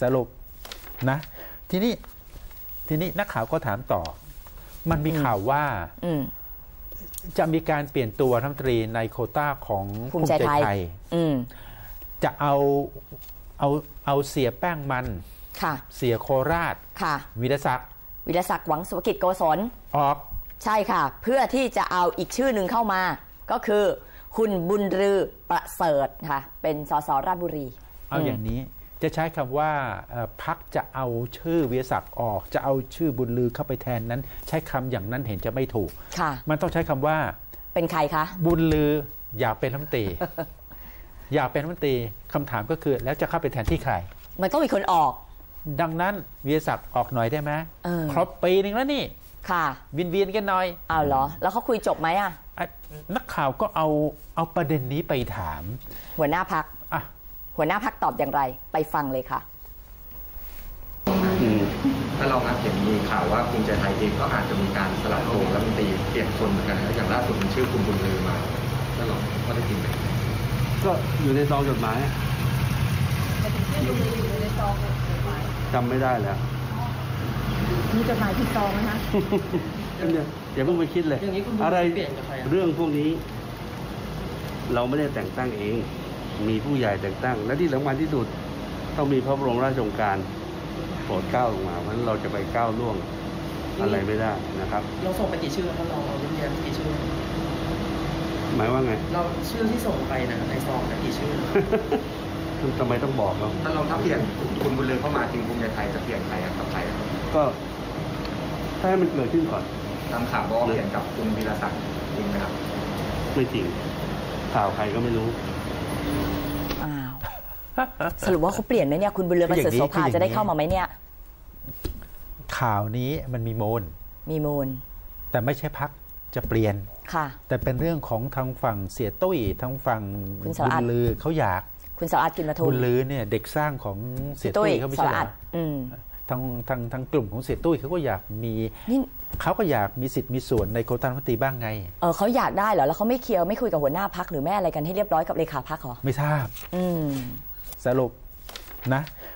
สรุปนะ ทีนี้ทีนี้นักข่าวก็ถามต่อ มันมีข่าวว่าอืมจะมีการเปลี่ยนตัวรัฐมนตรีในโควต้าของภูมิใจไทยอืมจะเอาเอาเอาเสียแป้งมันค่ะเสียโคราชค่ะวิรศักดิ์วิรศักดิ์หวังสุภกิจโกศลออก ใช่ค่ะ เพื่อที่จะเอาอีกชื่อหนึ่งเข้ามา ก็คือ คุณบุญรือประเสริฐค่ะ เป็นสสราชบุรี เอาอย่างนี้ จะใช้คำว่าเอ่อพักจะเอาชื่อวิรศักดิ์ออก จะเอาชื่อบุญลือเข้าไปแทนนั้น ใช้คำอย่างนั้นเห็นจะไม่ถูกค่ะมันต้องใช้คำว่า เป็นใครคะ บุญลืออยากเป็นรัฐมนตรีอยากเป็นรัฐมนตรีคำถามก็คือ แล้วจะเข้าไปแทนที่ใคร มันต้องมีคนออก ดังนั้นวิรศักดิ์ออกหน่อยได้ไหมเออครบปีหนึ่งแล้วนี่ค่ะวินเวียนกันหน่อยเอาเหรอ แล้วเขาคุยจบไหมอะอะนักข่าวก็เอาเอาประเด็นนี้ไปถาม หัวหน้าพักอะ หัวหน้าพักตอบอย่างไร ไปฟังเลยค่ะอืมถ้าเรานับเห็นมีข่าวว่าภูมิใจไทยเองก็อาจจะมีการสลับโครงรัฐมนตรีเปลี่ยนคนเหมือนกันนะอย่างล่าสุดมันชื่อคุณบุญลือมาแล้วเราก็ได้จริงไหมก็อยู่ในซองจดหมายจำไม่ได้แล้วมีจดหมายผิดซองนะคะเนี่ยอย่าเพิ่งไปคิดเลยอย่างนี้คุณอะไรเปลี่ยนกับใครอะเรื่องพวกนี้ เราไม่ได้แต่งตั้งเอง มีผู้ใหญ่แต่งตั้ง และที่สำคัญที่สุดต้องมีพระบรมราชโองการโปรดเกล้าลงมาเพราะฉะนั้นเราจะไปก้าวล่วงอะไรไม่ได้นะครับ เราส่งไปกี่ชื่อครับเราเราเรียนเรียนกี่ชื่อ หมายว่าไง เราชื่อที่ส่งไปนะในซองนะกี่ชื่อ ทำไมต้องบอกเราถ้าเราถ้าเปลี่ยนคุณบุญลือเข้ามาจริงภูมิใจไทยจะเปลี่ยนใครกับใครครับก็ถ้าให้มันเกิดขึ้นก่อนตามข่าวบอกว่าเปลี่ยนกับคุณวีรศักดิ์จริงไหมครับ ไม่จริงข่าวใครก็ไม่รู้ อ้าว สรุปว่าเขาเปลี่ยนไหมเนี่ย คุณบุญเรือประเสริฐโสภาจะได้เข้ามาไหมเนี่ย ข่าวนี้มันมีมูล มีมูล แต่ไม่ใช่พักจะเปลี่ยนค่ะ แต่เป็นเรื่องของทางฝั่งเสียตุ้ยทางฝั่งคุณสบุราญญลือเขาอยาก คุณสาอาดกินมาทุบุนญลือเนี่ย เด็กสร้างของเสียตุ้ตุ้ยยเขาไม่สาใช่เหรอาดออืม ทางทางทางกลุ่มของเสียตุ้ยเขาก็อยากมีนี่เขาก็อยากมีสิทธิ์มีส่วนในโควต้ารัฐมนตรีบ้างไง เออเขาอยากได้เหรอ แล้วเขาไม่เคลียร์ไม่คุยกับหัวหน้าพักหรือแม่อะไรกันให้เรียบร้อยกับเลขาพักเหรอ ไม่ทราบ อืมสรุปนะ